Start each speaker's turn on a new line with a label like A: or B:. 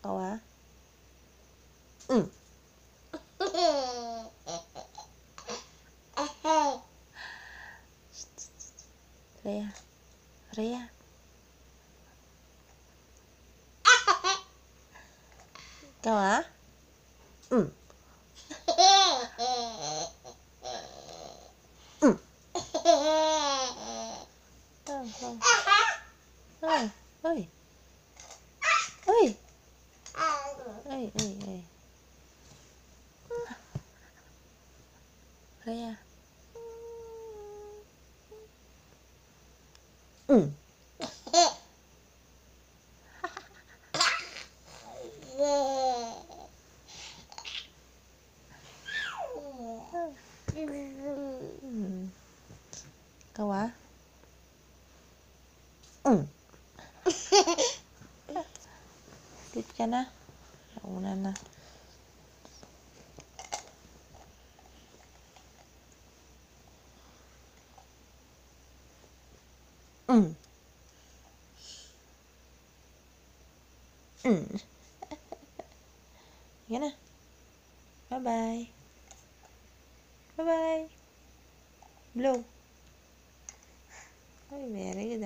A: Ikaw ah? Mm. Rhea. Rhea. Ikaw ah? Mm. Mm. Oh. Ay, ay. Ay. Ay, ay, ay. Mm. Mm. Ikaw ah? Mm. Sit ka na. Nauna na. Mm. Mm. Na. Bye-bye. Bye-bye. Blow. Ay, very good.